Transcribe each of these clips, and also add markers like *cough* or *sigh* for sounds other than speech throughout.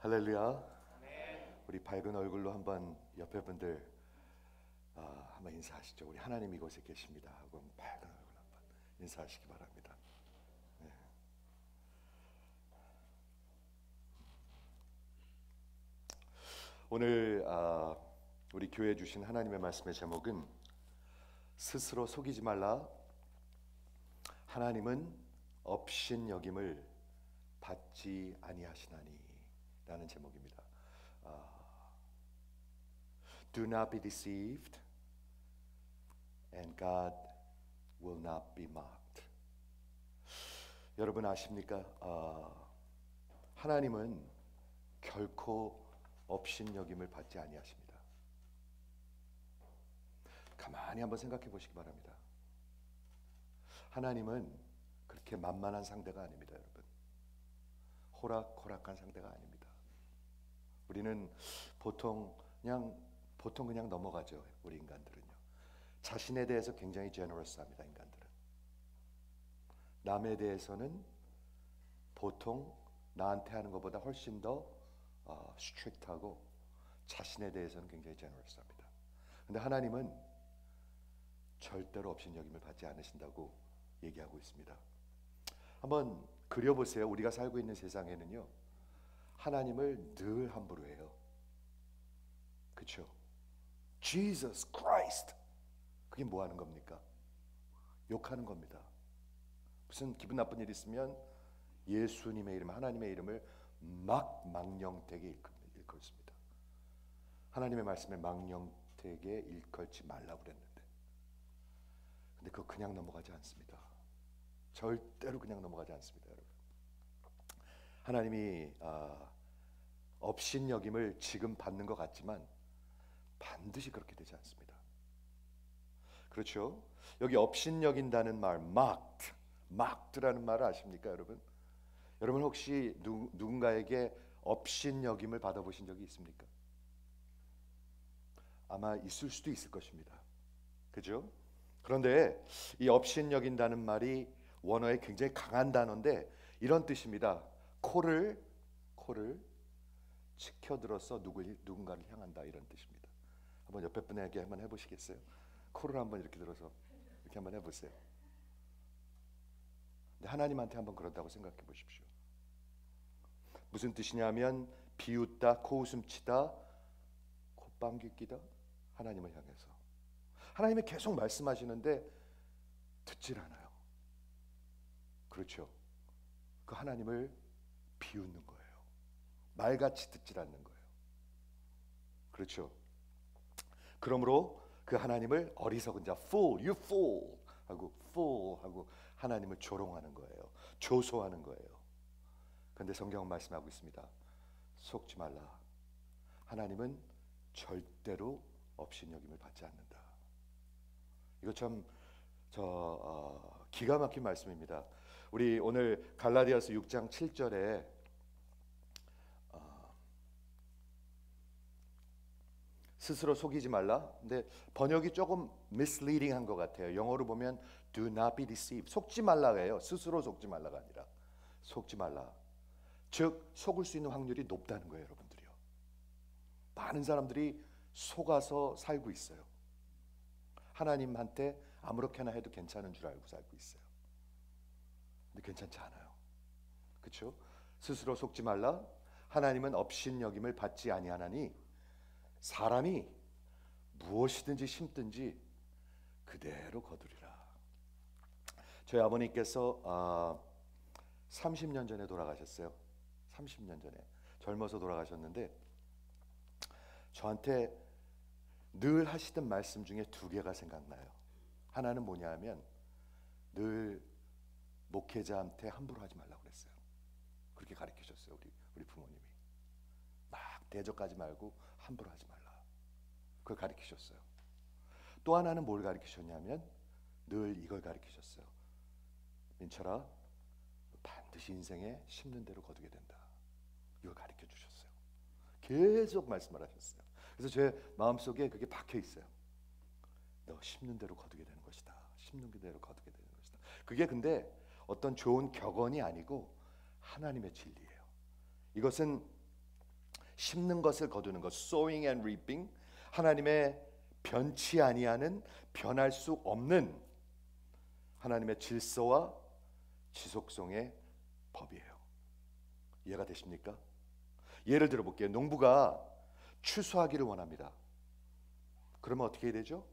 할렐루야. 우리 밝은 얼굴로 한번 옆에 분들 아, 한번 인사하시죠. 우리 하나님 이곳에 계십니다. 하고 밝은 얼굴 한번 인사하시기 바랍니다. 네. 오늘 아, 우리 교회 주신 하나님의 말씀의 제목은 스스로 속이지 말라. 하나님은 업신 여김을 받지 아니하시나니 라는 제목입니다. 아, Do not be deceived, and God will not be mocked. 여러분 아십니까? 아, 하나님은 결코 업신여김을 받지 아니하십니다. 가만히 한번 생각해 보시기 바랍니다. 하나님은 그렇게 만만한 상대가 아닙니다, 여러분. 호락호락한 상대가 아닙니다. 우리는 보통 그냥 보통 그냥 넘어가죠. 우리 인간들은요. 자신에 대해서 굉장히 generous합니다. 인간들은. 남에 대해서는 보통 나한테 하는 것보다 훨씬 더 어, strict하고 자신에 대해서는 굉장히 generous합니다. 근데 하나님은 절대로 업신여김을 받지 않으신다고 얘기하고 있습니다. 한번 그려보세요. 우리가 살고 있는 세상에는요. 하나님을 늘 함부로 해요. 그렇죠? Jesus Christ. 그게 뭐 하는 겁니까? 욕하는 겁니다. 무슨 기분 나쁜 일 있으면 예수님의 이름, 하나님의 이름을 막 망령되게 일컬습니다. 하나님의 말씀에 망령되게 일컬지 말라고 그랬는데, 근데 그거 그냥 넘어가지 않습니다. 절대로 그냥 넘어가지 않습니다. 하나님이 아, 업신여김을 지금 받는 것 같지만 반드시 그렇게 되지 않습니다. 그렇죠? 여기 업신여긴다는 말, marked, marked라는 말을 아십니까, 여러분? 여러분 혹시 누, 누군가에게 업신여김을 받아보신 적이 있습니까? 아마 있을 수도 있을 것입니다. 그죠? 그런데 이 업신여긴다는 말이 원어에 굉장히 강한 단어인데 이런 뜻입니다. 코를 코를 치켜들어서 누구 누군가를 향한다 이런 뜻입니다. 한번 옆에 분에게 한번 해보시겠어요? 코를 한번 이렇게 들어서 이렇게 한번 해보세요. 하나님한테 한번 그런다고 생각해 보십시오. 무슨 뜻이냐면 비웃다, 코웃음 치다, 콧방귀 끼다 하나님을 향해서 하나님이 계속 말씀하시는데 듣질 않아요. 그렇죠. 그 하나님을 비웃는 거예요. 말같이 듣질 않는 거예요. 그렇죠. 그러므로 그 하나님을 어리석은 자 fool, you fool 하고 fool 하고 하나님을 조롱하는 거예요. 조소하는 거예요. 근데 성경은 말씀하고 있습니다. 속지 말라. 하나님은 절대로 업신여김을 받지 않는다. 이거 참저 어, 기가 막힌 말씀입니다. 우리 오늘 갈라디아서 6장 7절에 어, 스스로 속이지 말라. 근데 번역이 조금 misleading한 것 같아요. 영어로 보면 do not be deceived. 속지 말라예요. 스스로 속지 말라가 아니라 속지 말라. 즉 속을 수 있는 확률이 높다는 거예요, 여러분들이요. 많은 사람들이 속아서 살고 있어요. 하나님한테 아무렇게나 해도 괜찮은 줄 알고 살고 있어요. 괜찮지 않아요. 그렇죠? 스스로 속지 말라. 하나님은 업신 여김을 받지 아니하나니 사람이 무엇이든지 심든지 그대로 거두리라. 저희 아버님께서 아, 30년 전에 돌아가셨어요. 30년 전에 젊어서 돌아가셨는데 저한테 늘 하시던 말씀 중에 두 개가 생각나요. 하나는 뭐냐면 늘 목회자한테 함부로 하지 말라고 그랬어요. 그렇게 가르쳐 줬어요. 우리 우리 부모님이. 막 대적하지 말고 함부로 하지 말라. 그걸 가르쳐 줬어요. 또 하나는 뭘 가르쳐 줬냐면 늘 이걸 가르쳐 줬어요. 민철아 반드시 인생에 심는 대로 거두게 된다. 이걸 가르쳐 주셨어요. 계속 말씀을 하셨어요. 그래서 제 마음속에 그게 박혀 있어요. 너 심는 대로 거두게 되는 것이다. 심는 대로 거두게 되는 것이다. 그게 근데 어떤 좋은 격언이 아니고 하나님의 진리예요. 이것은 심는 것을 거두는 것, sowing and reaping. 하나님의 변치 아니하는 변할 수 없는 하나님의 질서와 지속성의 법이에요. 이해가 되십니까? 예를 들어 볼게요. 농부가 추수하기를 원합니다. 그러면 어떻게 해야 되죠?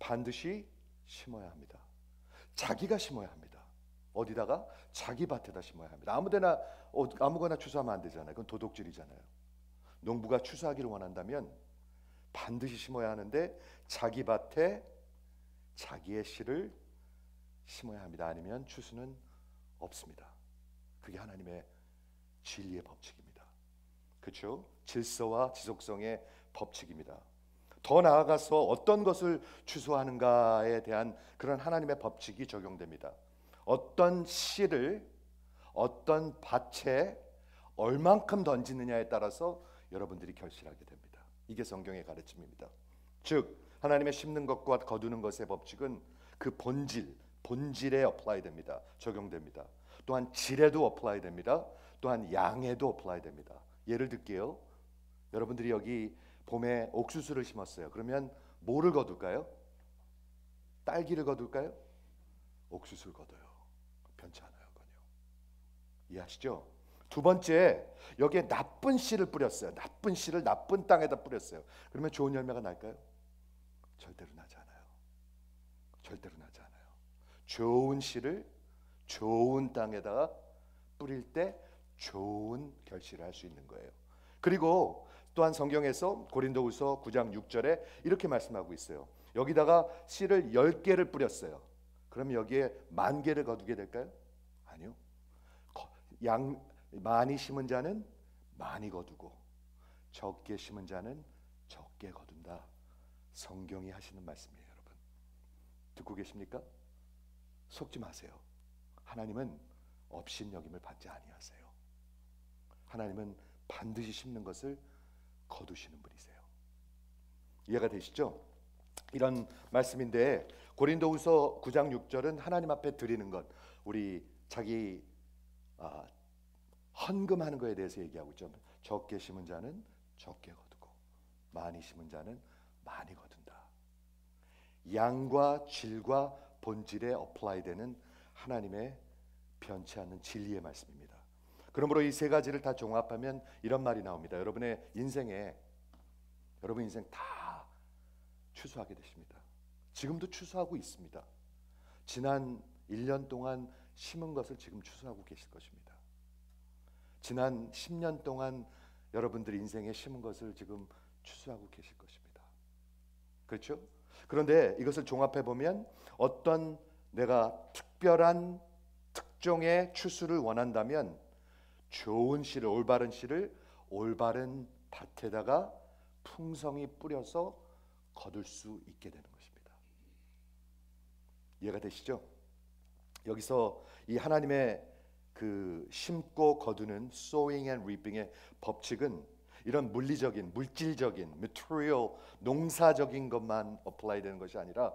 반드시 심어야 합니다. 자기가 심어야 합니다. 어디다가 자기 밭에다 심어야 합니다. 아무데나 어, 아무거나 추수하면 안 되잖아요. 그건 도둑질이잖아요. 농부가 추수하기를 원한다면 반드시 심어야 하는데 자기 밭에 자기의 씨를 심어야 합니다. 아니면 추수는 없습니다. 그게 하나님의 진리의 법칙입니다. 그렇죠? 질서와 지속성의 법칙입니다. 더 나아가서 어떤 것을 추수하는가에 대한 그런 하나님의 법칙이 적용됩니다. 어떤 씨를 어떤 밭에 얼만큼 던지느냐에 따라서 여러분들이 결실하게 됩니다. 이게 성경의 가르침입니다. 즉 하나님의 심는 것과 거두는 것의 법칙은 그 본질, 본질에 apply 됩니다. 적용됩니다. 또한 질에도 apply 됩니다. 또한 양에도 apply 됩니다. 예를 들게요. 여러분들이 여기 봄에 옥수수를 심었어요. 그러면 뭐를 거둘까요? 딸기를 거둘까요? 옥수수를 거둬요. 변치 않아요. 이해하시죠? 두 번째, 여기에 나쁜 씨를 뿌렸어요. 나쁜 씨를 나쁜 땅에다 뿌렸어요. 그러면 좋은 열매가 날까요? 절대로 나지 않아요. 절대로 나지 않아요. 좋은 씨를 좋은 땅에다가 뿌릴 때 좋은 결실을 할 수 있는 거예요. 그리고 또한 성경에서 고린도후서 9장 6절에 이렇게 말씀하고 있어요. 여기다가 씨를 10개를 뿌렸어요. 그럼 여기에 만 개를 거두게 될까요? 아니요. 양 많이 심은 자는 많이 거두고 적게 심은 자는 적게 거둔다. 성경이 하시는 말씀이에요, 여러분. 듣고 계십니까? 속지 마세요. 하나님은 업신여김을 받지 아니하세요. 하나님은 반드시 심는 것을 거두시는 분이세요. 이해가 되시죠? 이런 말씀인데 고린도후서 9장 6절은 하나님 앞에 드리는 것, 우리 자기 아, 헌금하는 것에 대해서 얘기하고 있죠. 적게 심은 자는 적게 거두고 많이 심은 자는 많이 거둔다. 양과 질과 본질에 어플라이되는 하나님의 변치 않는 진리의 말씀입니다. 그러므로 이 세 가지를 다 종합하면 이런 말이 나옵니다. 여러분의 인생에 여러분 인생 다 추수하게 되십니다. 지금도 추수하고 있습니다. 지난 1년 동안 심은 것을 지금 추수하고 계실 것입니다. 지난 10년 동안 여러분들 인생에 심은 것을 지금 추수하고 계실 것입니다. 그렇죠? 그런데 이것을 종합해 보면 어떤 내가 특별한 특종의 추수를 원한다면 좋은 씨를 올바른 씨를 올바른 밭에다가 풍성히 뿌려서 거둘 수 있게 되는. 이해가 되시죠? 여기서 이 하나님의 그 심고 거두는 sowing and reaping의 법칙은 이런 물리적인 물질적인 material 농사적인 것만 apply 되는 것이 아니라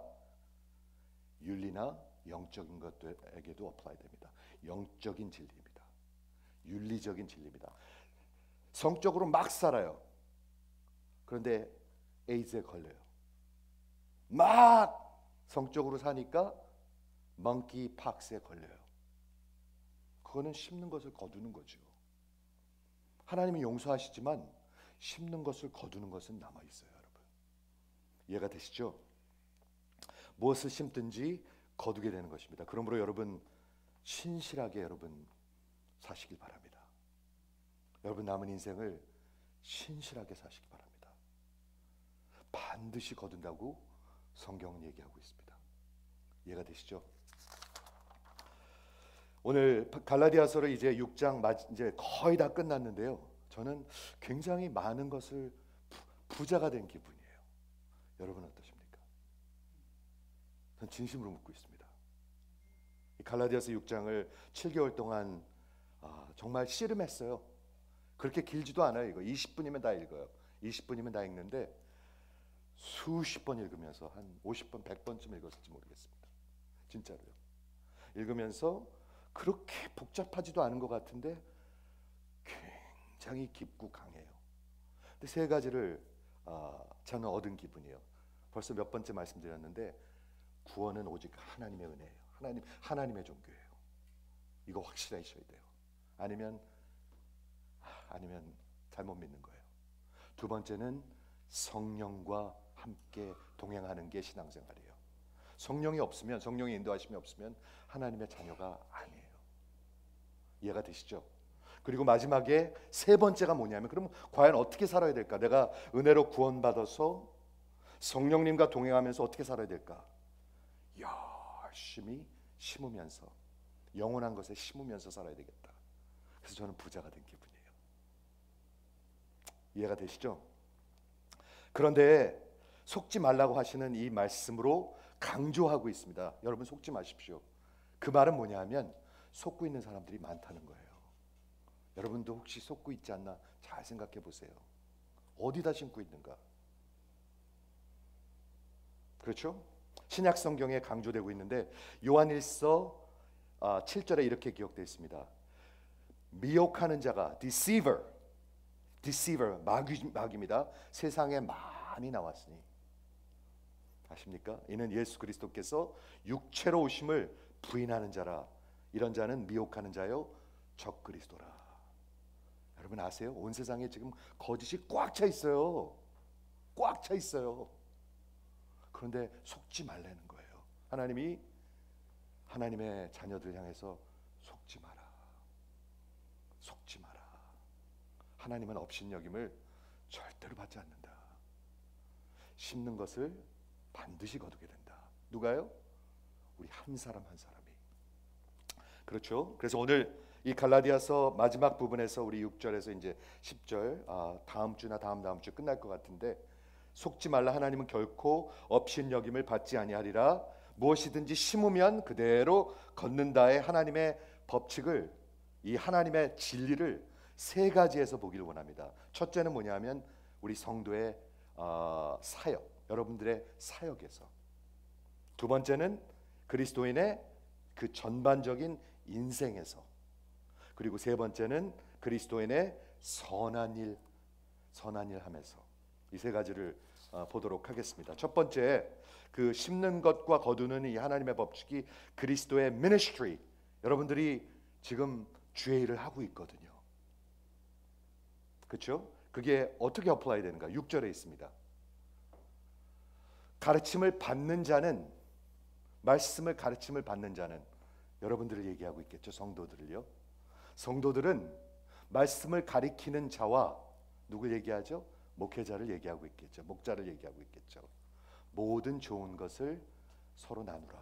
윤리나 영적인 것에게도 apply 됩니다. 영적인 진리입니다. 윤리적인 진리입니다. 성적으로 막 살아요. 그런데 에이즈에 걸려요. 막 성적으로 사니까 멍키 팍스에 걸려요. 그거는 심는 것을 거두는 거죠. 하나님이 용서하시지만 심는 것을 거두는 것은 남아 있어요, 여러분. 이해가 되시죠? 무엇을 심든지 거두게 되는 것입니다. 그러므로 여러분 신실하게 여러분 사시길 바랍니다. 여러분 남은 인생을 신실하게 사시기 바랍니다. 반드시 거둔다고 성경은 얘기하고 있습니다. 이해가 되시죠? 오늘 갈라디아서를 이제 6장 이제 거의 다 끝났는데요. 저는 굉장히 많은 것을 부자가 된 기분이에요. 여러분 어떠십니까? 전 진심으로 묻고 있습니다. 갈라디아서 6장을 7개월 동안 아, 정말 씨름했어요. 그렇게 길지도 않아요. 이거 20분이면 다 읽어요. 20분이면 다 읽는데 수십 번 읽으면서 한 50번, 100번쯤 읽었을지 모르겠습니다. 진짜로요. 읽으면서 그렇게 복잡하지도 않은 것 같은데 굉장히 깊고 강해요. 근데 세 가지를 아, 저는 얻은 기분이에요. 벌써 몇 번째 말씀드렸는데 구원은 오직 하나님의 은혜예요. 하나님 하나님의 종교예요. 이거 확실하셔야 돼요. 아니면 아니면 잘못 믿는 거예요. 두 번째는 성령과 함께 동행하는 게 신앙생활이에요. 성령이 없으면 성령의 인도하심이 없으면 하나님의 자녀가 아니에요. 이해가 되시죠? 그리고 마지막에 세 번째가 뭐냐면 그럼 과연 어떻게 살아야 될까? 내가 은혜로 구원받아서 성령님과 동행하면서 어떻게 살아야 될까? 열심히 심으면서 영원한 것에 심으면서 살아야 되겠다. 그래서 저는 부자가 된 기분이에요. 이해가 되시죠? 그런데 속지 말라고 하시는 이 말씀으로 강조하고 있습니다. 여러분 속지 마십시오. 그 말은 뭐냐면 속고 있는 사람들이 많다는 거예요. 여러분도 혹시 속고 있지 않나 잘 생각해 보세요. 어디다 심고 있는가? 그렇죠? 신약 성경에 강조되고 있는데 요한일서 7절에 아, 이렇게 기록되어 있습니다. 미혹하는 자가 deceiver, deceiver 마귀, 마귀입니다. 세상에 많이 나왔으니 아십니까? 이는 예수 그리스도께서 육체로 오심을 부인하는 자라. 이런 자는 미혹하는 자요 적 그리스도라. 여러분 아세요? 온 세상에 지금 거짓이 꽉 차 있어요. 꽉 차 있어요. 그런데 속지 말라는 거예요. 하나님이 하나님의 자녀들 향해서 속지 마라. 속지 마라. 하나님은 업신여김을 절대로 받지 않는다. 심는 것을 반드시 거두게 된다. 누가요? 우리 한 사람 한 사람이. 그렇죠? 그래서 오늘 이 갈라디아서 마지막 부분에서 우리 6절에서 이제 10절 아, 다음 주나 다음 다음 주 끝날 것 같은데 속지 말라 하나님은 결코 업신 여김을 받지 아니하리라 무엇이든지 심으면 그대로 걷는다의 하나님의 법칙을 이 하나님의 진리를 세 가지에서 보기를 원합니다. 첫째는 뭐냐면 우리 성도의 어, 사역 여러분들의 사역에서 두 번째는 그리스도인의 그 전반적인 인생에서 그리고 세 번째는 그리스도인의 선한 일 선한 일 하면서 이 세 가지를 어, 보도록 하겠습니다. 첫 번째 그 심는 것과 거두는 이 하나님의 법칙이 그리스도의 ministry 여러분들이 지금 주의 일을 하고 있거든요. 그렇죠? 그게 어떻게 apply 되는가? 6절에 있습니다. 가르침을 받는 자는 말씀을 가르침을 받는 자는 여러분들을 얘기하고 있겠죠. 성도들을요. 성도들은 말씀을 가르치는 자와 누굴 얘기하죠? 목회자를 얘기하고 있겠죠. 목자를 얘기하고 있겠죠. 모든 좋은 것을 서로 나누라.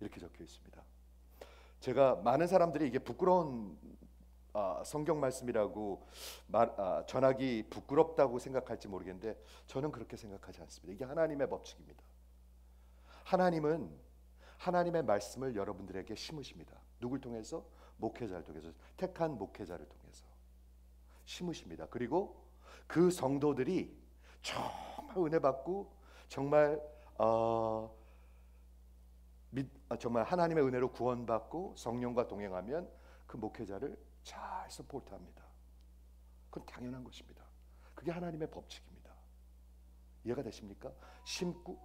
이렇게 적혀 있습니다. 제가 많은 사람들이 이게 부끄러운 아, 성경 말씀이라고 말, 아, 전하기 부끄럽다고 생각할지 모르겠는데 저는 그렇게 생각하지 않습니다. 이게 하나님의 법칙입니다. 하나님은 하나님의 말씀을 여러분들에게 심으십니다. 누굴 통해서? 목회자를 통해서 택한 목회자를 통해서 심으십니다. 그리고 그 성도들이 정말 은혜 받고 정말 어, 믿, 아, 정말 하나님의 은혜로 구원받고 성령과 동행하면 그 목회자를 잘 서포트합니다. 그건 당연한 것입니다. 그게 하나님의 법칙입니다. 이해가 되십니까? 심고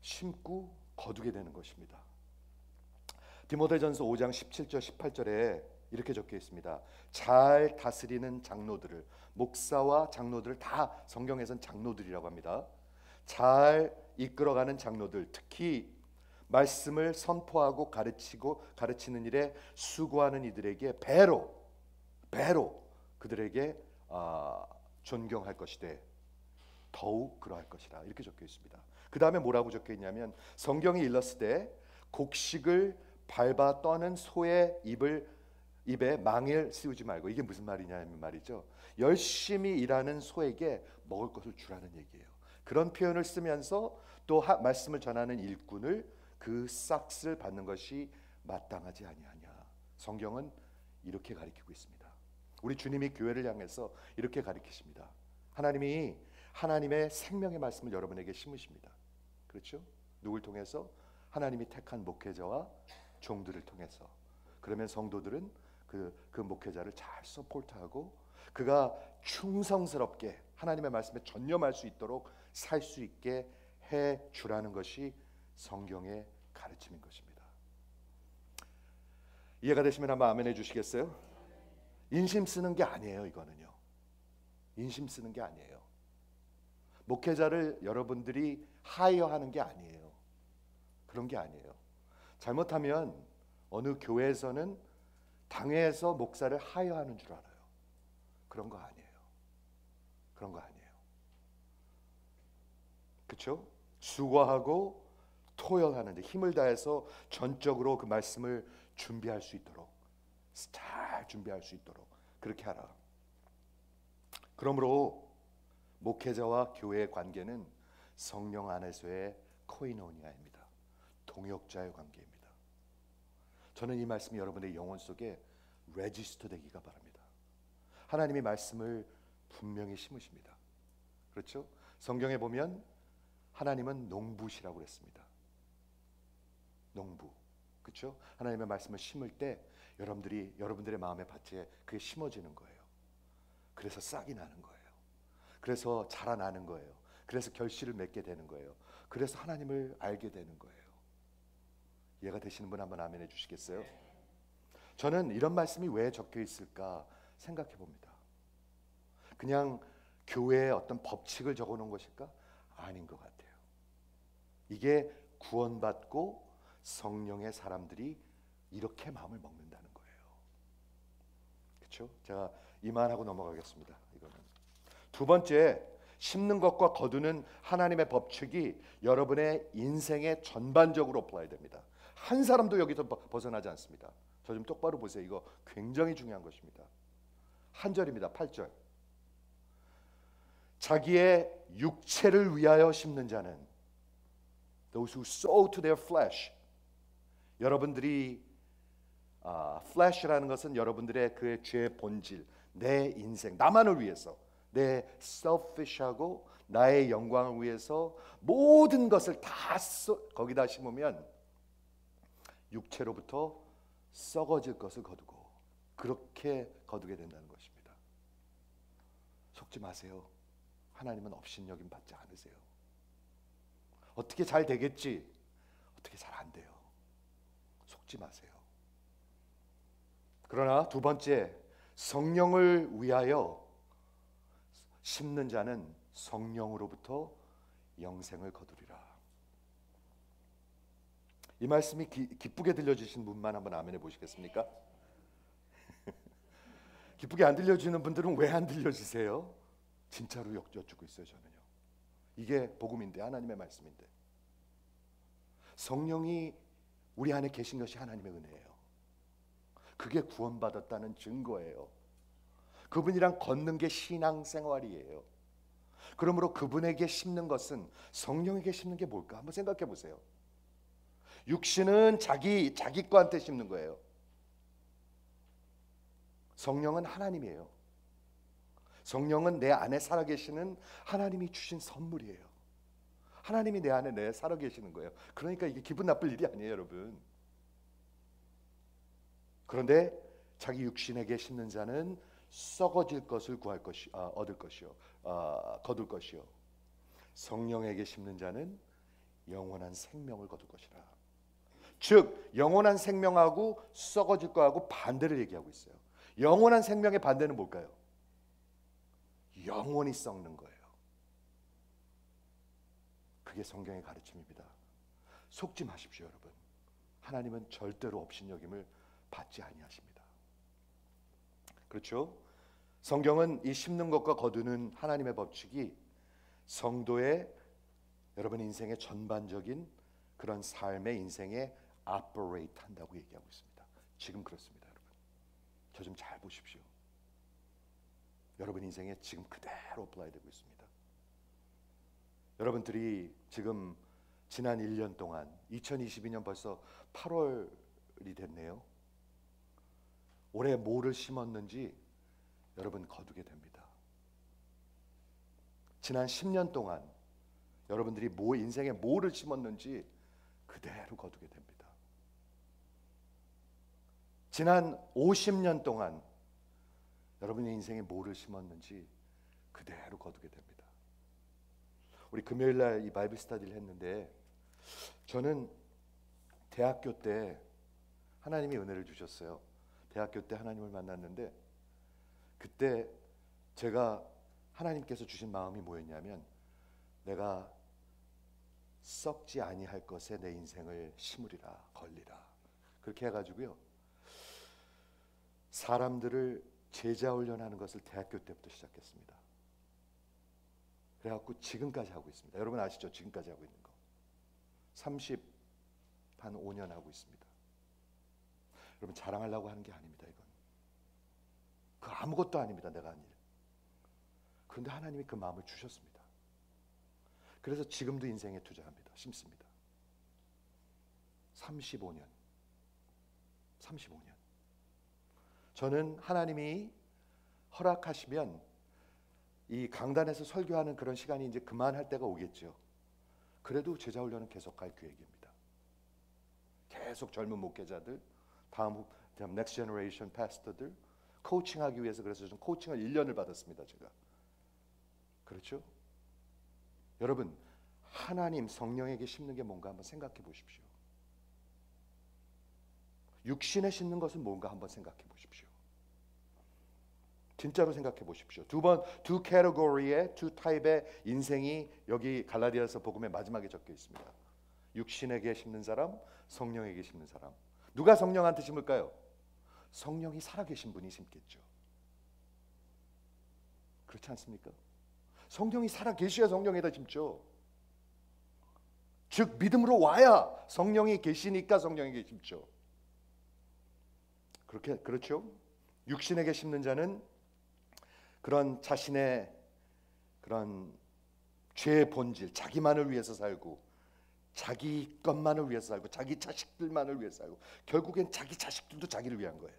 심고 거두게 되는 것입니다. 디모데전서 5장 17절 18절에 이렇게 적혀 있습니다. 잘 다스리는 장로들을 목사와 장로들을 다 성경에선 장로들이라고 합니다. 잘 이끌어가는 장로들 특히 말씀을 선포하고 가르치고 가르치는 일에 수고하는 이들에게 배로 배로 그들에게 아, 존경할 것이되 더욱 그러할 것이라 이렇게 적혀 있습니다. 그 다음에 뭐라고 적혀 있냐면 성경이 일렀을 때 곡식을 밟아 떠는 소의 입을 입에 망을 씌우지 말고 이게 무슨 말이냐면 말이죠. 열심히 일하는 소에게 먹을 것을 주라는 얘기예요. 그런 표현을 쓰면서 또 하, 말씀을 전하는 일꾼을 그 싹스를 받는 것이 마땅하지 아니하냐. 성경은 이렇게 가리키고 있습니다. 우리 주님이 교회를 향해서 이렇게 가리키십니다. 하나님이 하나님의 생명의 말씀을 여러분에게 심으십니다. 그렇죠? 누굴 통해서 하나님이 택한 목회자와 종들을 통해서. 그러면 성도들은 그, 그 목회자를 잘 서포트하고 그가 충성스럽게 하나님의 말씀에 전념할 수 있도록 살 수 있게 해 주라는 것이 성경의 가르침인 것입니다. 이해가 되시면 한번 아멘 해 주시겠어요? 인심 쓰는 게 아니에요, 이거는요. 인심 쓰는 게 아니에요. 목회자를 여러분들이 하이어하는 게 아니에요. 그런 게 아니에요. 잘못하면 어느 교회에서는 당회에서 목사를 하이어하는 줄 알아요. 그런 거 아니에요. 그런 거 아니에요. 그렇죠? 수고하고 토열하는 데 힘을 다해서 전적으로 그 말씀을 준비할 수 있도록 잘 준비할 수 있도록 그렇게 하라. 그러므로 목회자와 교회의 관계는 성령 안에서의 코이노니아입니다. 동역자의 관계입니다. 저는 이 말씀이 여러분의 영혼 속에 레지스터 되기가 바랍니다. 하나님의 말씀을 분명히 심으십니다. 그렇죠? 성경에 보면 하나님은 농부시라고 그랬습니다. 농부. 그렇죠? 하나님의 말씀을 심을 때 여러분들이 여러분들의 마음의 밭에 그게 심어지는 거예요. 그래서 싹이 나는 거예요. 그래서 자라나는 거예요. 그래서 결실을 맺게 되는 거예요. 그래서 하나님을 알게 되는 거예요. 이해가 되시는 분 한번 아멘 해 주시겠어요? 저는 이런 말씀이 왜 적혀 있을까 생각해 봅니다. 그냥 교회의 어떤 법칙을 적어 놓은 것일까? 아닌 것 같아요. 이게 구원받고 성령의 사람들이 이렇게 마음을 먹는다는 거예요. 그렇죠? 제가 이만하고 넘어가겠습니다. 이거는 두 번째 심는 것과 거두는 하나님의 법칙이 여러분의 인생에 전반적으로 apply 됩니다. 한 사람도 여기서 벗어나지 않습니다. 저 좀 똑바로 보세요. 이거 굉장히 중요한 것입니다. 한 절입니다. 8절. 자기의 육체를 위하여 심는 자는 those who sow to their flesh 여러분들이 아, flesh라는 것은 여러분들의 그 죄의 본질, 내 인생, 나만을 위해서 내 selfish하고 나의 영광을 위해서 모든 것을 다 써, 거기다 심으면 육체로부터 썩어질 것을 거두고 그렇게 거두게 된다는 것입니다. 속지 마세요. 하나님은 업신여김 받지 않으세요. 어떻게 잘 되겠지? 속지 마세요. 그러나 두 번째 성령을 위하여 심는 자는 성령으로부터 영생을 거두리라. 이 말씀이 기, 기쁘게 들려주신 분만 한번 아멘해 보시겠습니까? *laughs* 기쁘게 안 들려주는 분들은 왜 안 들려주세요? 진짜로 여쭙고 있어요 저는요. 이게 복음인데 하나님의 말씀인데 성령이 우리 안에 계신 것이 하나님의 은혜예요. 그게 구원받았다는 증거예요. 그분이랑 걷는 게 신앙생활이에요. 그러므로 그분에게 심는 것은 성령에게 심는 게 뭘까? 한번 생각해 보세요. 육신은 자기 자기 거한테 심는 거예요. 성령은 하나님이에요. 성령은 내 안에 살아 계시는 하나님이 주신 선물이에요. 하나님이 내 안에 내 살아 계시는 거예요. 그러니까 이게 기분 나쁠 일이 아니에요, 여러분. 그런데 자기 육신에게 심는 자는 썩어질 것을 구할 것이 아, 얻을 것이요, 아, 거둘 것이요. 성령에게 심는 자는 영원한 생명을 거둘 것이라. 즉 영원한 생명하고 썩어질 거하고 반대를 얘기하고 있어요. 영원한 생명의 반대는 뭘까요? 영원히 썩는 거예요. 그게 성경의 가르침입니다. 속지 마십시오, 여러분. 하나님은 절대로 업신여김을 받지 아니하십니다. 그렇죠? 성경은 이 심는 것과 거두는 하나님의 법칙이 성도의 여러분 인생의 전반적인 그런 삶의 인생에 operate 한다고 얘기하고 있습니다. 지금 그렇습니다, 여러분. 저 좀 잘 보십시오. 여러분 인생에 지금 그대로 apply 되고 있습니다. 여러분들이 지금 지난 1년 동안 2022년 벌써 8월이 됐네요. 올해 뭐를 심었는지 여러분 거두게 됩니다. 지난 10년 동안 여러분들이 뭐 인생에 뭐를 심었는지 그대로 거두게 됩니다. 지난 50년 동안 여러분의 인생에 뭐를 심었는지 그대로 거두게 됩니다. 우리 금요일 날 이 바이블 스터디를 했는데 저는 대학교 때 하나님이 은혜를 주셨어요. 대학교 때 하나님을 만났는데 그때 제가 하나님께서 주신 마음이 뭐였냐면 내가 썩지 아니할 것에 내 인생을 심으리라 걸리라 그렇게 해가지고요 사람들을 제자 훈련하는 것을 대학교 때부터 시작했습니다. 그래갖고 지금까지 하고 있습니다. 여러분 아시죠? 지금까지 하고 있는 거. 30 한 5년 하고 있습니다. 여러분 자랑하려고 하는 게 아닙니다. 이건 그 아무것도 아닙니다. 내가 한 일. 그런데 하나님이 그 마음을 주셨습니다. 그래서 지금도 인생에 투자합니다. 심습니다. 35년. 35년. 저는 하나님이 허락하시면 이 강단에서 설교하는 그런 시간이 이제 그만할 때가 오겠죠. 그래도 제자 훈련은 계속할 계획입니다. 계속 젊은 목회자들, 다음 다음 next generation pastor들 코칭하기 위해서 그래서 좀 코칭을 1년을 받았습니다, 제가. 그렇죠? 여러분, 하나님 성령에게 심는 게 뭔가 한번 생각해 보십시오. 육신에 심는 것은 뭔가 한번 생각해 보십시오. 진짜로 생각해 보십시오. 두 번, 두 category의 두 타입의 인생이 여기 갈라디아서 복음의 마지막에 적혀 있습니다. 육신에게 심는 사람, 성령에게 심는 사람. 누가 성령한테 심을까요? 성령이 살아계신 분이 심겠죠. 그렇지 않습니까? 성령이 살아계셔야 성령에다 심죠. 즉 믿음으로 와야 성령이 계시니까 성령에게 심죠. 그렇게 그렇죠? 육신에게 심는 자는 그런 자신의 그런 죄의 본질, 자기만을 위해서 살고 자기 것만을 위해서 살고 자기 자식들만을 위해서 살고 결국엔 자기 자식들도 자기를 위한 거예요.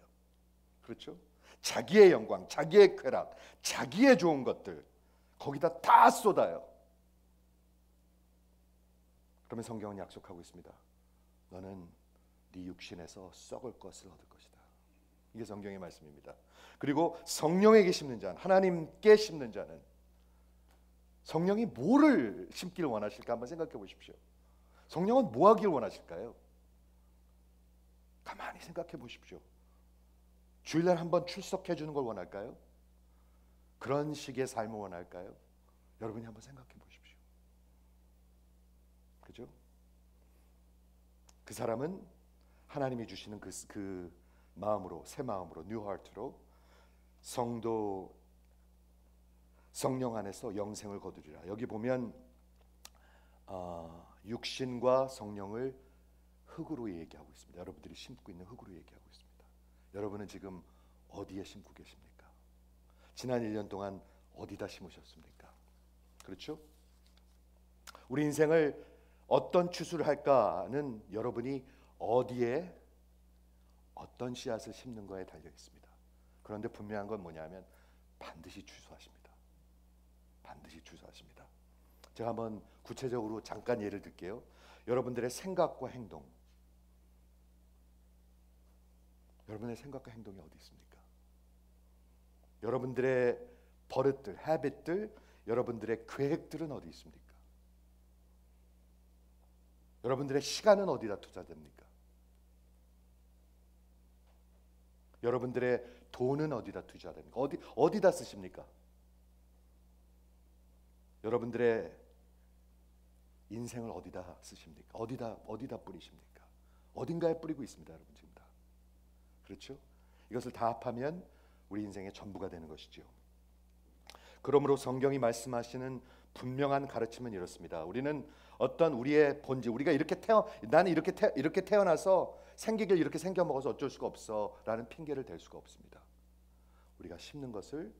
그렇죠? 자기의 영광, 자기의 쾌락, 자기의 좋은 것들 거기다 다 쏟아요. 그러면 성경은 약속하고 있습니다. 너는 네 육신에서 썩을 것을 얻을 것이다. 이게 성경의 말씀입니다. 그리고 성령에게 심는 자는 하나님께 심는 자는 성령이 뭐를 심기를 원하실까 한번 생각해 보십시오. 성령은 뭐 하길 원하실까요? 가만히 생각해 보십시오. 주일날 한번 출석해 주는 걸 원할까요? 그런 식의 삶을 원할까요? 여러분이 한번 생각해 보십시오. 그죠? 그 사람은 하나님이 주시는 그, 그 마음으로 새 마음으로 new heart로 성도 성령 안에서 영생을 거두리라. 여기 보면 어, 육신과 성령을 흙으로 얘기하고 있습니다. 여러분들이 심고 있는 흙으로 얘기하고 있습니다. 여러분은 지금 어디에 심고 계십니까? 지난 1년 동안 어디다 심으셨습니까? 그렇죠? 우리 인생을 어떤 추수를 할까는 여러분이 어디에 어떤 씨앗을 심는 거에 달려 있습니다. 그런데 분명한 건 뭐냐면 반드시 추수하십니다. 반드시 추수하십니다. 제가 한번 구체적으로 잠깐 예를 들게요. 여러분들의 생각과 행동. 여러분의 생각과 행동이 어디 있습니까? 여러분들의 버릇들, 헤빗들, 여러분들의 계획들은 어디 있습니까? 여러분들의 시간은 어디다 투자됩니까? 여러분들의 돈은 어디다 투자됩니까? 어디 어디다 쓰십니까? 여러분들의 인생을 어디다 쓰십니까? 어디다 어디다 뿌리십니까? 어딘가에 뿌리고 있습니다, 여러분 지금 다. 그렇죠? 이것을 다 합하면 우리 인생의 전부가 되는 것이죠. 그러므로 성경이 말씀하시는 분명한 가르침은 이렇습니다. 우리는 어떤 우리의 본질, 우리가 이렇게 태어 나는 이렇게 태, 이렇게 태어나서 생기길 이렇게 생겨 먹어서 어쩔 수가 없어라는 핑계를 댈 수가 없습니다. 우리가 심는 것을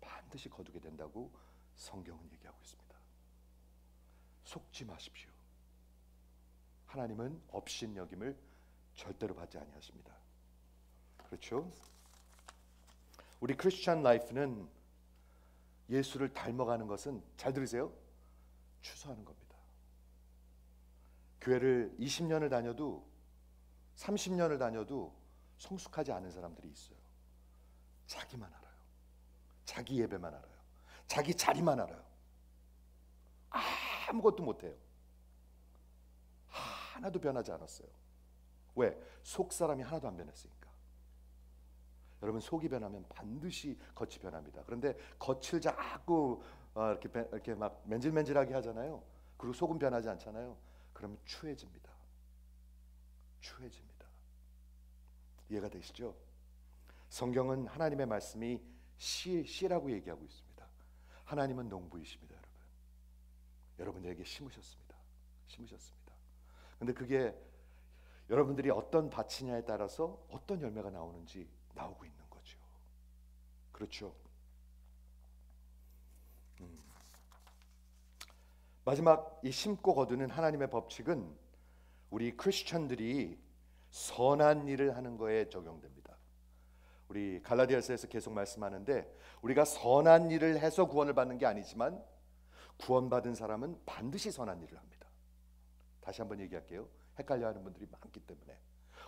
반드시 거두게 된다고 성경은 얘기하고 있습니다. 속지 마십시오. 하나님은 업신 여김을 절대로 받지 아니하십니다. 그렇죠? 우리 크리스천 라이프는 예수를 닮아가는 것은 잘 들으세요. 추수하는 겁니다. 교회를 20년을 다녀도 30년을 다녀도 성숙하지 않은 사람들이 있어요. 자기만 알아요. 자기 예배만 알아요. 자기 자리만 알아요. 아무것도 못해요. 하나도 변하지 않았어요. 왜? 속 사람이 하나도 안 변했으니까. 여러분 속이 변하면 반드시 겉이 변합니다. 그런데 겉을 자꾸 어, 이렇게 이렇게 막 맨질맨질하게 하잖아요. 그리고 속은 변하지 않잖아요. 그러면 추해집니다. 추해집니다. 이해가 되시죠? 성경은 하나님의 말씀이 씨, 씨라고 얘기하고 있습니다. 하나님은 농부이십니다, 여러분. 여러분에게 심으셨습니다. 심으셨습니다. 근데 그게 여러분들이 어떤 밭이냐에 따라서 어떤 열매가 나오는지 나오고 있는 거죠. 그렇죠. 음. 마지막 이 심고 거두는 하나님의 법칙은 우리 크리스천들이 선한 일을 하는 거에 적용됩니다. 우리 갈라디아서에서 계속 말씀하는데 우리가 선한 일을 해서 구원을 받는 게 아니지만 구원받은 사람은 반드시 선한 일을 합니다. 다시 한번 얘기할게요. 헷갈려하는 분들이 많기 때문에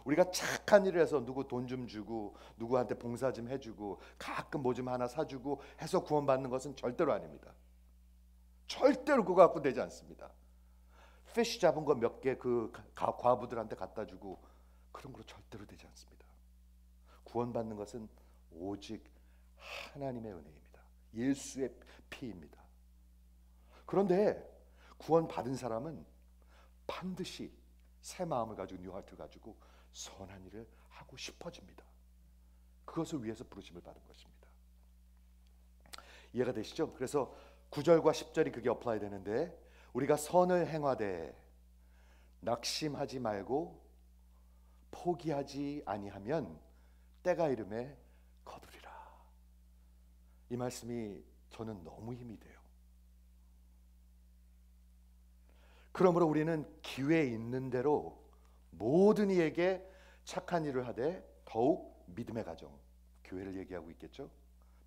우리가 착한 일을 해서 누구 돈 좀 주고 누구한테 봉사 좀 해주고 가끔 뭐 좀 하나 사주고 해서 구원받는 것은 절대로 아닙니다. 절대로 그거 갖고 되지 않습니다. 피쉬 잡은 거 몇 개 그 과부들한테 갖다 주고 그런 거로 절대로 되지 않습니다. 구원받는 것은 오직 하나님의 은혜입니다. 예수의 피입니다. 그런데 구원받은 사람은 반드시 새 마음을 가지고 new heart를 가지고 선한 일을 하고 싶어집니다. 그것을 위해서 부르심을 받은 것입니다. 이해가 되시죠? 그래서 9절과 10절이 그게 apply 되는데 우리가 선을 행하되 낙심하지 말고 포기하지 아니하면 때가 이름에 거두리라. 이 말씀이 저는 너무 힘이 돼요. 그러므로 우리는 기회 있는 대로 모든 이에게 착한 일을 하되 더욱 믿음의 가정, 교회를 얘기하고 있겠죠.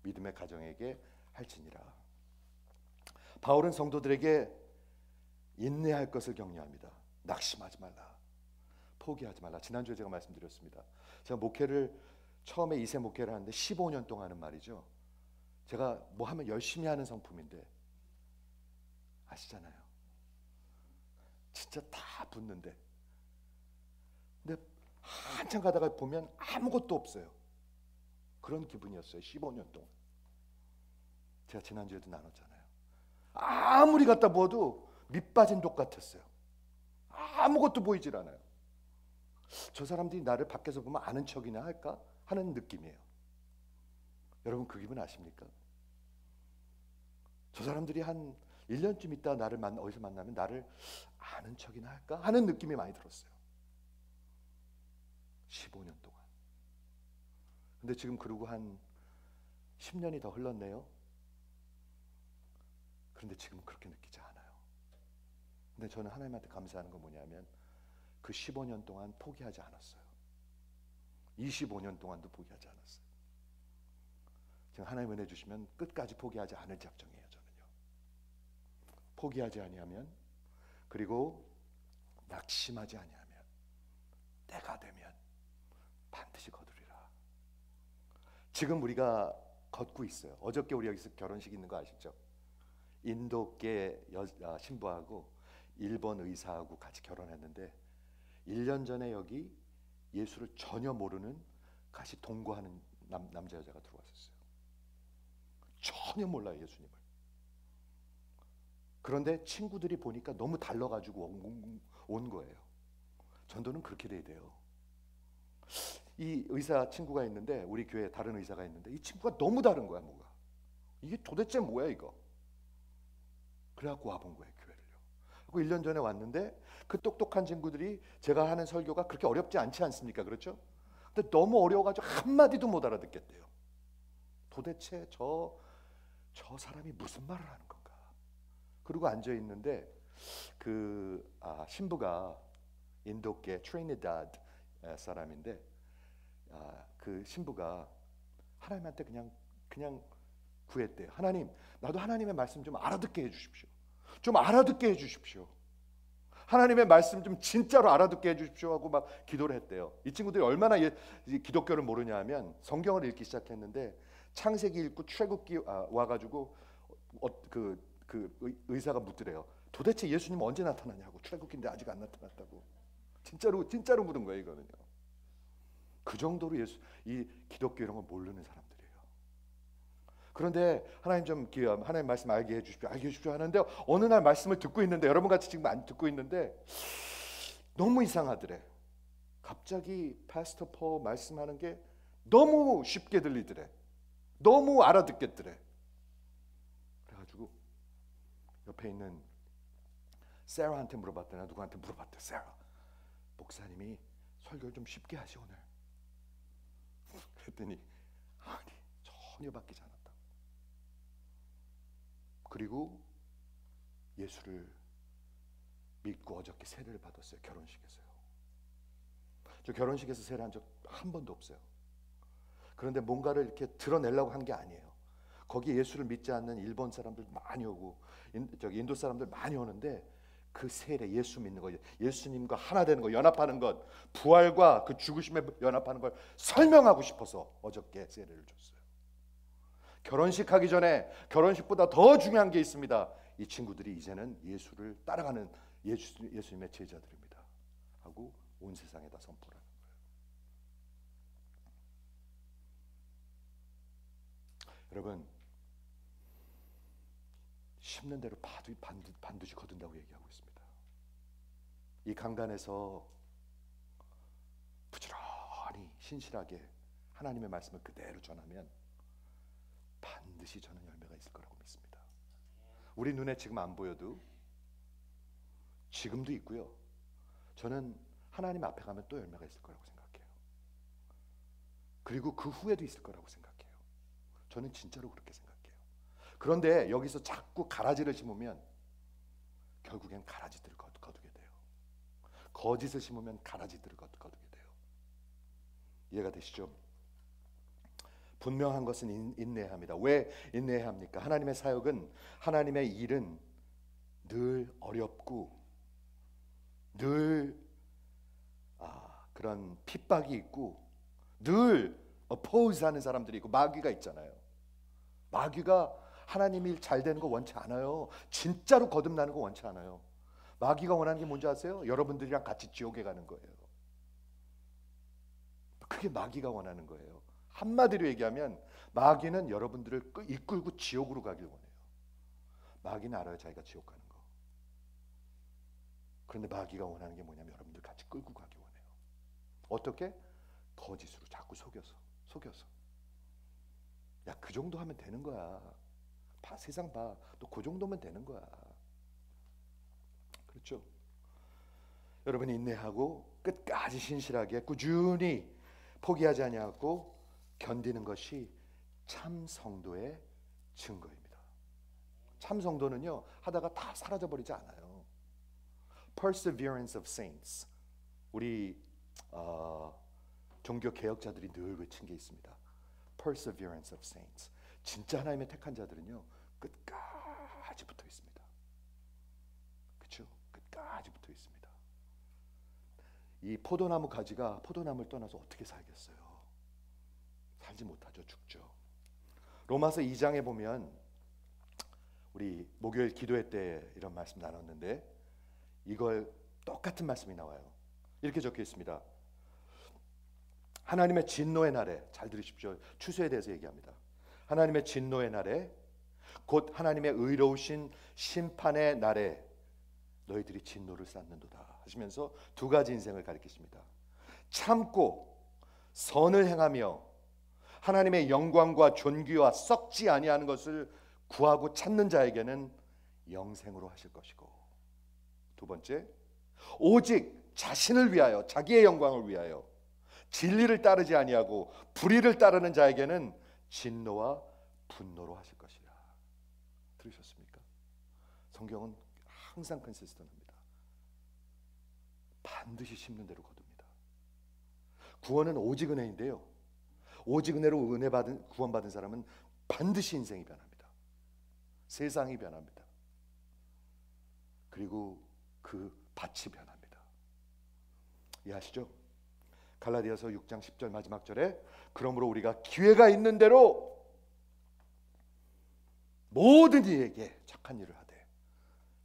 믿음의 가정에게 할지니라. 바울은 성도들에게 인내할 것을 격려합니다. 낙심하지 말라. 포기하지 말라. 지난주에 제가 말씀드렸습니다. 제가 목회를 처음에 이세 목회를 하는데 15년 동안 하는 말이죠. 제가 뭐 하면 열심히 하는 성품인데 아시잖아요. 진짜 다 붙는데. 근데 한참 가다가 보면 아무것도 없어요. 그런 기분이었어요. 15년 동안. 제가 지난주에도 나눴잖아요. 아무리 갖다 보아도 밑 빠진 독 같았어요. 아무것도 보이질 않아요. 저 사람들이 나를 밖에서 보면 아는 척이나 할까 하는 느낌이에요. 여러분 그 기분 아십니까? 저 사람들이 한 1년쯤 있다 나를 만 어디서 만나면 나를 아는 척이나 할까 하는 느낌이 많이 들었어요. 15년 동안. 근데 지금 그러고 한 10년이 더 흘렀네요. 그런데 지금 그렇게 느끼지 않아요. 근데 저는 하나님한테 감사하는 건 뭐냐면 그 15년 동안 포기하지 않았어요. 25년 동안도 포기하지 않았어요. 지금 하나님 은혜 주시면 끝까지 포기하지 않을 작정이에요, 저는요. 포기하지 아니하면 그리고 낙심하지 아니하면 때가 되면 반드시 거두리라. 지금 우리가 걷고 있어요. 어저께 우리 여기서 결혼식 있는 거 아시죠? 인도계 여, 아, 신부하고 일본 의사하고 같이 결혼했는데 1년 전에 여기 예수를 전혀 모르는 같이 동거하는 남, 남자 여자가 들어왔었어요. 전혀 몰라요 예수님을. 그런데 친구들이 보니까 너무 달라가지고 온, 온 거예요. 전도는 그렇게 돼야 돼요. 이 의사 친구가 있는데 우리 교회 다른 의사가 있는데 이 친구가 너무 다른 거야 뭐가. 이게 도대체 뭐야 이거. 그래갖고 와본 거예요 그 1년 전에 왔는데 그 똑똑한 친구들이 제가 하는 설교가 그렇게 어렵지 않지 않습니까? 그렇죠? 근데 너무 어려워가지고 한마디도 못 알아듣겠대요. 도대체 저, 저 사람이 무슨 말을 하는 건가? 그리고 앉아 있는데 그 아, 신부가 인도계 트리니다드 사람인데 아, 그 신부가 하나님한테 그냥 그냥 구했대요. 하나님, 나도 하나님의 말씀 좀 알아듣게 해 주십시오. 좀 알아듣게 해 주십시오. 하나님의 말씀 좀 진짜로 알아듣게 해주십시오 하고 막 기도를 했대요. 이 친구들이 얼마나 예, 기독교를 모르냐 하면 성경을 읽기 시작했는데 창세기 읽고 출애굽기 아, 와가지고 어, 그, 그 의사가 묻더래요. 도대체 예수님 언제 나타나냐고 출애굽기인데 아직 안 나타났다고. 진짜로 진짜로 물은 거예요 이거는요. 그 정도로 예수 이 기독교 이런 걸 모르는 사람들이에요. 그런데 하나님 좀 하나님 말씀 알게 해 주십시오, 알게 해 주십시오 하는데 어느 날 말씀을 듣고 있는데 여러분 같이 지금 안 듣고 있는데 너무 이상하더래. 갑자기 파스터 포 말씀하는 게 너무 쉽게 들리더래. 너무 알아듣겠더래. 그래가지고 옆에 있는 세라한테 물어봤더니 누구한테 물어봤대 세라 목사님이 설교를 좀 쉽게 하시 오늘 그랬더니 아니 전혀 않았다 그리고 예수를 믿고 어저께 세례를 받았어요 결혼식에서요. 저 결혼식에서 세례 한 적 한 번도 없어요. 그런데 뭔가를 이렇게 드러내려고 한 게 아니에요. 거기 예수를 믿지 않는 일본 사람들 많이 오고 인, 저기 인도 사람들 많이 오는데 그 세례 예수 믿는 거 예수님과 하나 되는 거 연합하는 것 부활과 그 죽으심에 연합하는 걸 설명하고 싶어서 어저께 세례를 줬어요. 결혼식 하기 전에 결혼식보다 더 중요한 게 있습니다. 이 친구들이 이제는 예수를 따라가는 예수, 예수님의 제자들입니다. 하고 온 세상에다 선포하는 거예요. 여러분 심는 대로 반드시 거둔다고 얘기하고 있습니다. 이 강단에서 부지런히 신실하게 하나님의 말씀을 그대로 전하면 반드시 저는 열매가 있을 거라고 믿습니다. 우리 눈에 지금 안 보여도 지금도 있고요. 저는 하나님 앞에 가면 또 열매가 있을 거라고 생각해요. 그리고 그 후에도 있을 거라고 생각해요. 저는 진짜로 그렇게 생각해요. 그런데 여기서 자꾸 가라지를 심으면 결국엔 가라지들을 거두게 돼요. 거짓을 심으면 가라지들을 거두게 돼요. 이해가 되시죠? 분명한 것은 인내합니다. 왜 인내해야 합니까? 하나님의 사역은 하나님의 일은 늘 어렵고 늘 아, 그런 핍박이 있고 늘 oppose 하는 사람들이 있고 마귀가 있잖아요. 마귀가 하나님 일 잘 되는 거 원치 않아요. 진짜로 거듭나는 거 원치 않아요. 마귀가 원하는 게 뭔지 아세요? 여러분들이랑 같이 지옥에 가는 거예요. 그게 마귀가 원하는 거예요. 한마디로 얘기하면 마귀는 여러분들을 이끌고 지옥으로 가길 원해요. 마귀는 알아요 자기가 지옥 가는 거. 그런데 마귀가 원하는 게 뭐냐면 여러분들 같이 끌고 가기 원해요. 어떻게? 거짓으로 자꾸 속여서 속여서. 야 그 정도 하면 되는 거야. 봐 세상 봐. 또 그 정도면 되는 거야. 그렇죠? 여러분이 인내하고 끝까지 신실하게 꾸준히 포기하지 아니하고 견디는 것이 참 성도의 증거입니다. 참 성도는요 하다가 다 사라져 버리지 않아요. Perseverance of saints. 우리 어, 종교 개혁자들이 늘 외친 게 있습니다. Perseverance of saints. 진짜 하나님의 택한 자들은요 끝까지 붙어 있습니다. 그렇죠? 끝까지 붙어 있습니다. 이 포도나무 가지가 포도나무를 떠나서 어떻게 살겠어요? 살지 못하죠. 죽죠. 로마서 2장에 보면 우리 목요일 기도회 때 이런 말씀 나눴는데 이걸 똑같은 말씀이 나와요. 이렇게 적혀 있습니다. 하나님의 진노의 날에 잘 들으십시오. 추수에 대해서 얘기합니다. 하나님의 진노의 날에 곧 하나님의 의로우신 심판의 날에 너희들이 진노를 쌓는도다 하시면서 두 가지 인생을 가리키십니다. 참고 선을 행하며 하나님의 영광과 존귀와 썩지 아니하는 것을 구하고 찾는 자에게는 영생으로 하실 것이고 두 번째 오직 자신을 위하여 자기의 영광을 위하여 진리를 따르지 아니하고 불의를 따르는 자에게는 진노와 분노로 하실 것이라. 들으셨습니까? 성경은 항상 컨시스턴합니다. 반드시 심는 대로 거둡니다. 구원은 오직 은혜인데요. 오직 은혜로 은혜 받은 구원 받은 사람은 반드시 인생이 변합니다. 세상이 변합니다. 그리고 그 밭이 변합니다. 이해하시죠? 갈라디아서 6장 10절 마지막 절에 그러므로 우리가 기회가 있는 대로 모든 이에게 착한 일을 하되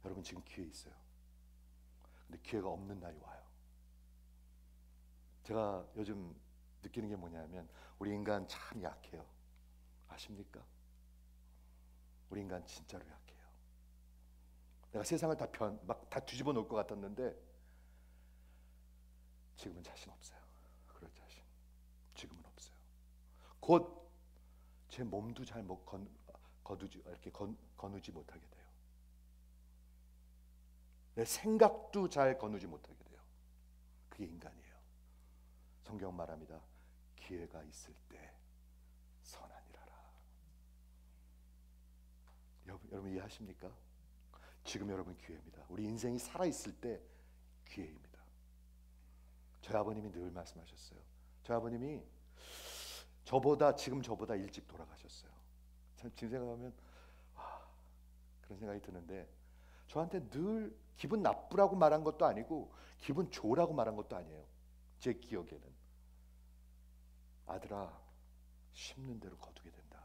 여러분 지금 기회 있어요. 근데 기회가 없는 날이 와요. 제가 요즘 느끼는 게 뭐냐면 우리 인간 참 약해요. 아십니까? 우리 인간 진짜로 약해요. 내가 세상을 다 변, 막 다 뒤집어 놓을 것 같았는데 지금은 자신 없어요. 그럴 자신. 지금은 없어요. 곧 제 몸도 잘 못 거두지 이렇게 건, 거누지 못하게 돼요. 내 생각도 잘 거누지 못하게 돼요. 그게 인간이에요. 성경 말합니다. 기회가 있을 때 선한 일하라. 여러분, 여러분 이해하십니까? 지금 여러분 기회입니다. 우리 인생이 살아 있을 때 기회입니다. 저희 아버님이 늘 말씀하셨어요. 저희 아버님이 저보다 지금 저보다 일찍 돌아가셨어요. 참 지금 생각하면 아, 그런 생각이 드는데 저한테 늘 기분 나쁘라고 말한 것도 아니고 기분 좋으라고 말한 것도 아니에요. 제 기억에는 아들아 심는 대로 거두게 된다.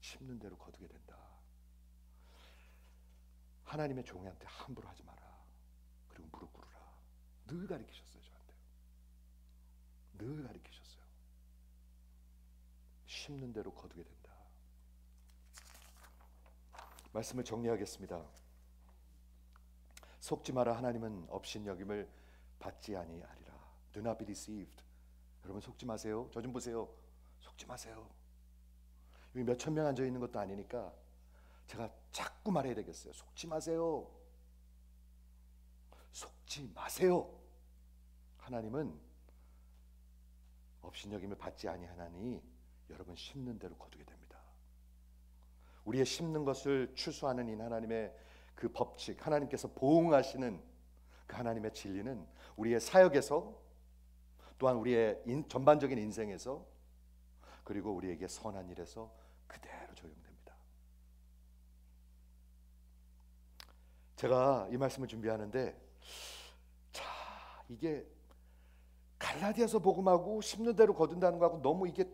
심는 대로 거두게 된다. 하나님의 종한테 함부로 하지 마라. 그리고 무릎 꿇으라. 늘 가르치셨어요 저한테. 늘 가르치셨어요. 심는 대로 거두게 된다. 말씀을 정리하겠습니다. 속지 마라 하나님은 업신여김을 받지 아니하리라. Do not be deceived. 여러분 속지 마세요. 저 좀 보세요. 속지 마세요. 여기 몇 천 명 앉아 있는 것도 아니니까 제가 자꾸 말해야 되겠어요. 속지 마세요. 속지 마세요. 하나님은 업신여김을 받지 아니하나니 여러분 심는 대로 거두게 됩니다. 우리의 심는 것을 추수하는 이 하나님의 그 법칙, 하나님께서 보응하시는 그 하나님의 진리는 우리의 사역에서 또한 우리의 인, 전반적인 인생에서 그리고 우리에게 선한 일에서 그대로 적용됩니다. 제가 이 말씀을 준비하는데 자 이게 갈라디아서 복음하고 심는 대로 거둔다는 거하고 너무 이게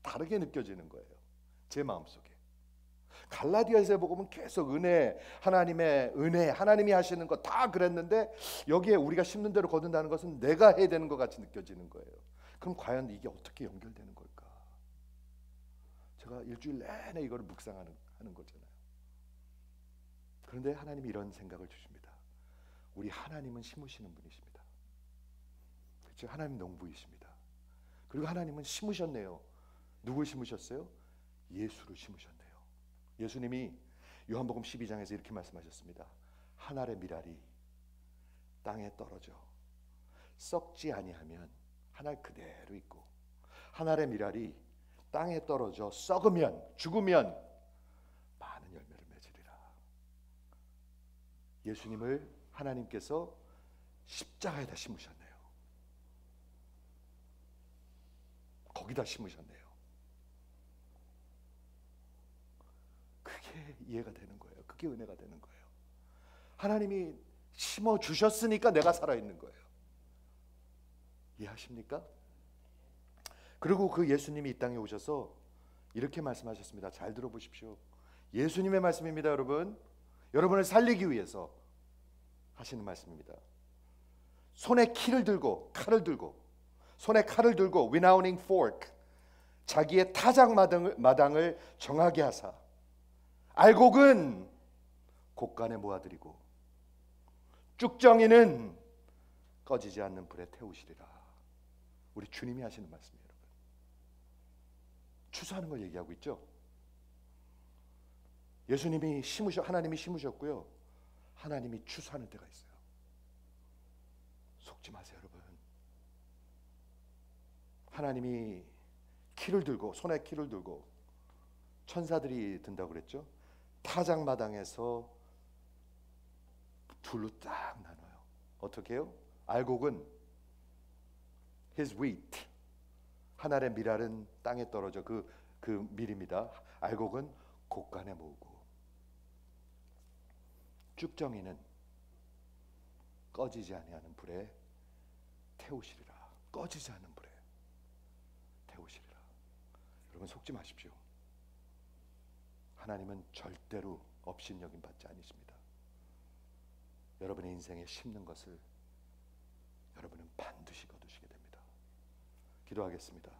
다르게 느껴지는 거예요. 제 마음속에. 갈라디아서의 복음은 계속 은혜, 하나님의 은혜, 하나님이 하시는 거 다 그랬는데 여기에 우리가 심는 대로 거둔다는 것은 내가 해야 되는 것 같이 느껴지는 거예요. 그럼 과연 이게 어떻게 연결되는 걸까? 제가 일주일 내내 이거를 묵상하는 하는 거잖아요. 그런데 하나님이 이런 생각을 주십니다. 우리 하나님은 심으시는 분이십니다. 그렇죠? 하나님 농부이십니다. 그리고 하나님은 심으셨네요. 누굴 심으셨어요? 예수를 심으셨네요. 예수님이 요한복음 12장에서 이렇게 말씀하셨습니다. 하늘의 미랄이 땅에 떨어져 썩지 아니하면 하늘 그대로 있고 하늘의 미랄이 땅에 떨어져 썩으면 죽으면 많은 열매를 맺으리라. 예수님을 하나님께서 십자가에다 심으셨네요. 거기다 심으셨네요. 그게 이해가 되는 거예요. 그게 은혜가 되는 거예요. 하나님이 심어 주셨으니까 내가 살아 있는 거예요. 이해하십니까? 그리고 그 예수님이 이 땅에 오셔서 이렇게 말씀하셨습니다. 잘 들어보십시오. 예수님의 말씀입니다, 여러분. 여러분을 살리기 위해서 하시는 말씀입니다. 손에 키를 들고 칼을 들고 손에 칼을 들고 winnowing fork 자기의 타작 마당을 정하게 하사 알곡은 곡간에 모아드리고 쭉정이는 꺼지지 않는 불에 태우시리라. 우리 주님이 하시는 말씀이에요, 여러분. 추수하는 걸 얘기하고 있죠. 예수님이 심으셨, 하나님이 심으셨고요. 하나님이 추수하는 때가 있어요. 속지 마세요, 여러분. 하나님이 키를 들고 손에 키를 들고 천사들이 든다고 그랬죠. 타작마당에서 둘로 딱 나눠요. 어떻게 해요? 알곡은 his wheat 하늘의 밀알은 땅에 떨어져 그, 그 밀입니다. 알곡은 곡간에 모으고 쭉정이는 꺼지지 아니하는 불에 태우시리라. 꺼지지 않는 불에 태우시리라. 여러분 속지 마십시오. 하나님은 절대로 업신여김 받지 아니십니다. 여러분의 인생에 심는 것을 여러분은 반드시 거두시게 됩니다. 기도하겠습니다.